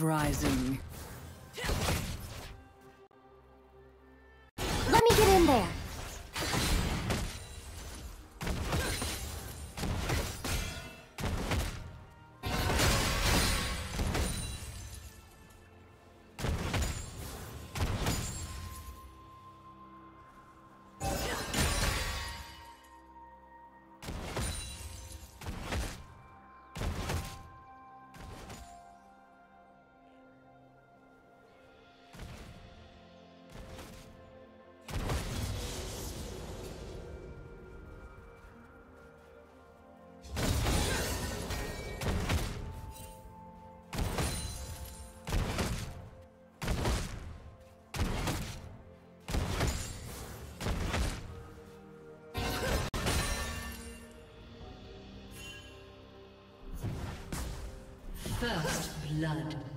is rising. First blood.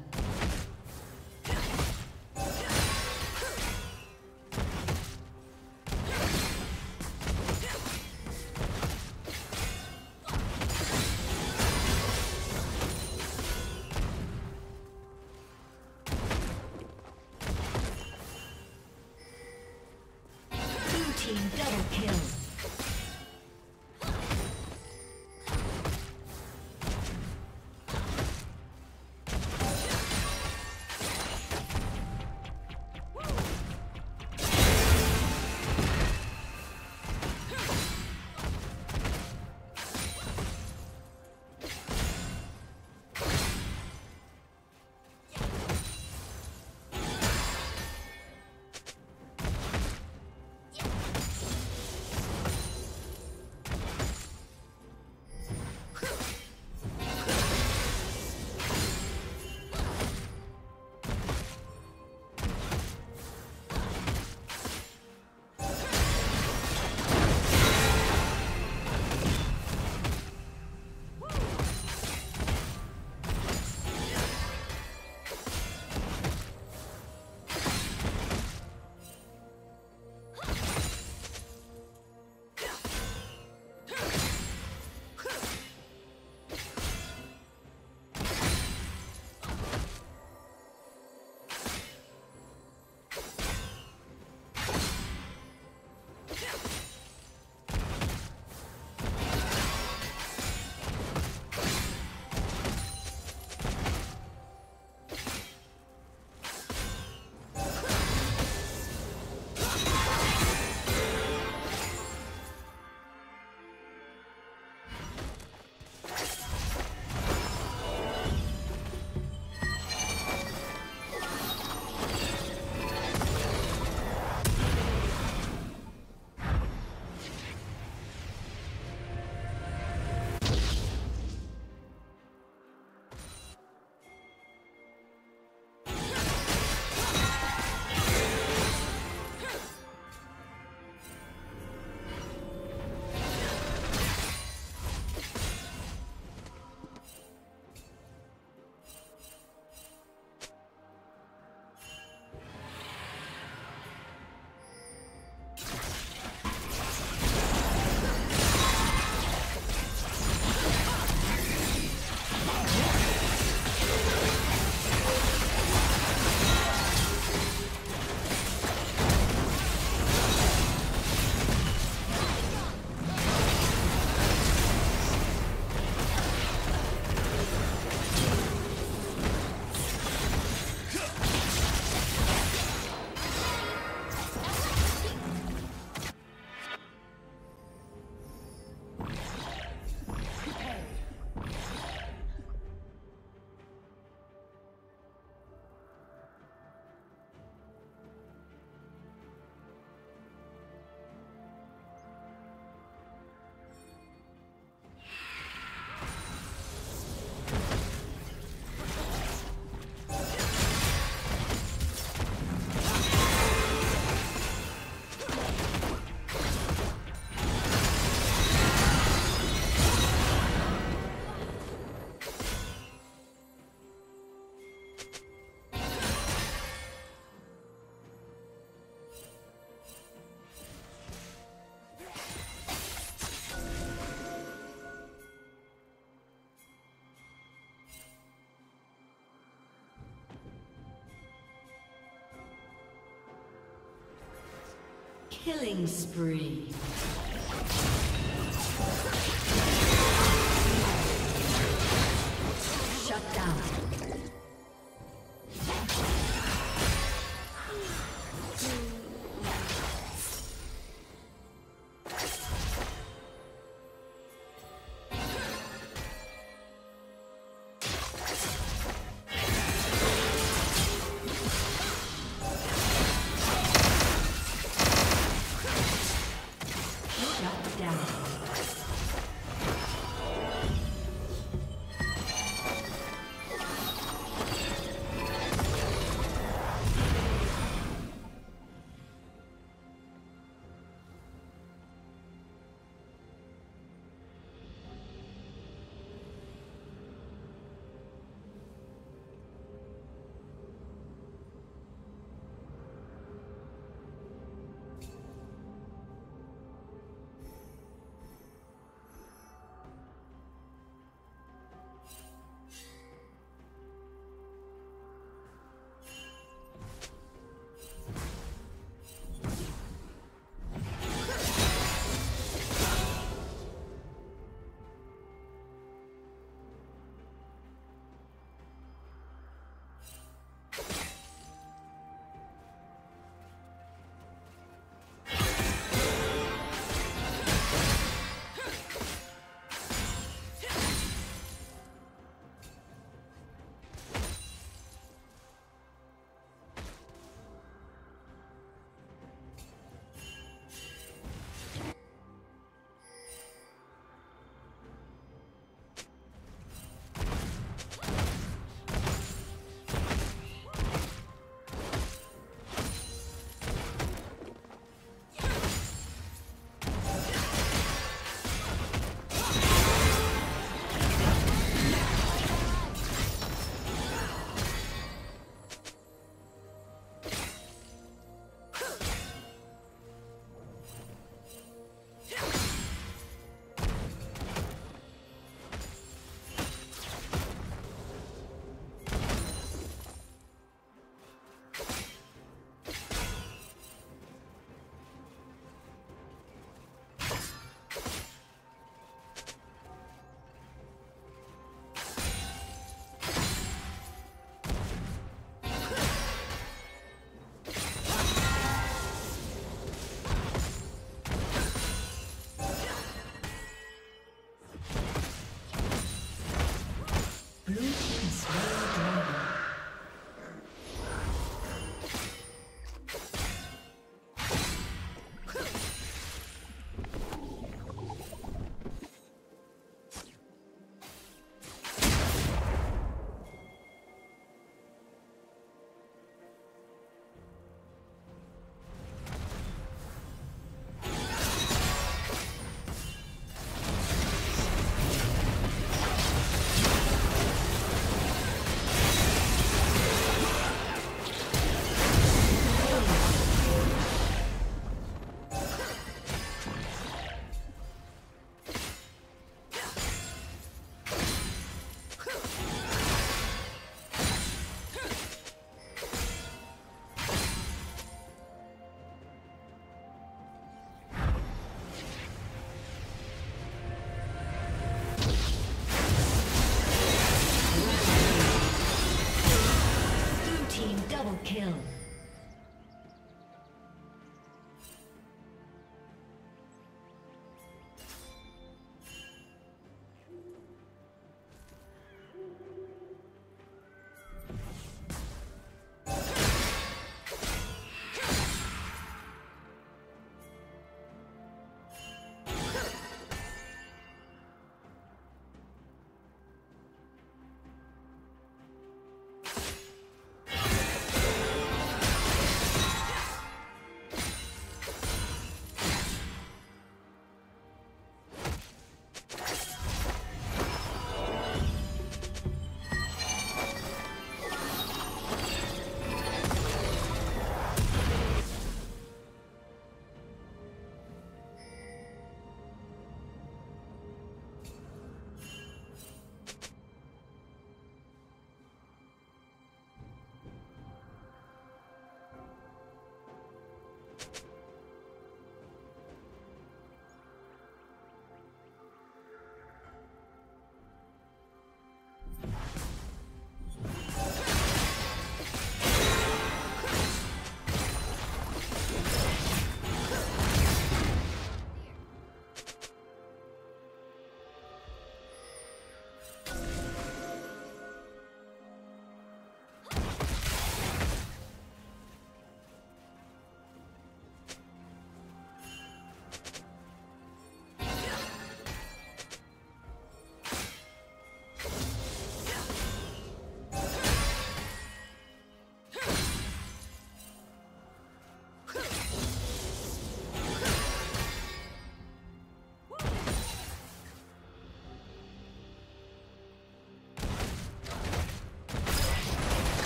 Killing spree.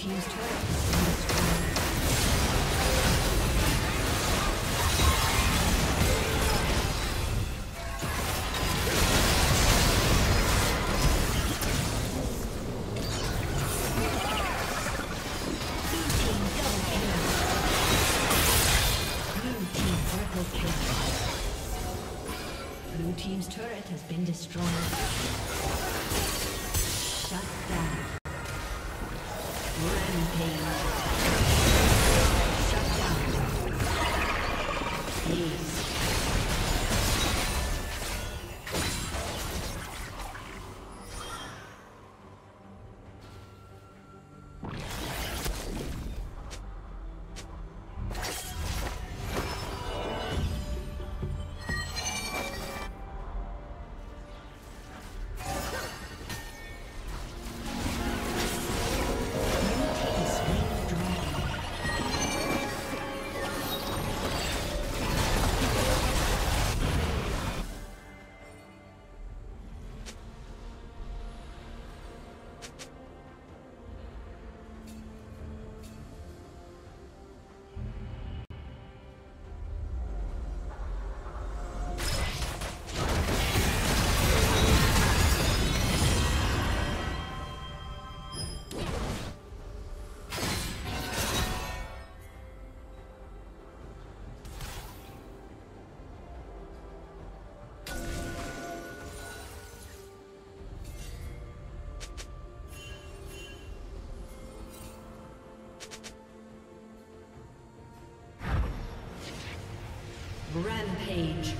Team's turret Rampage.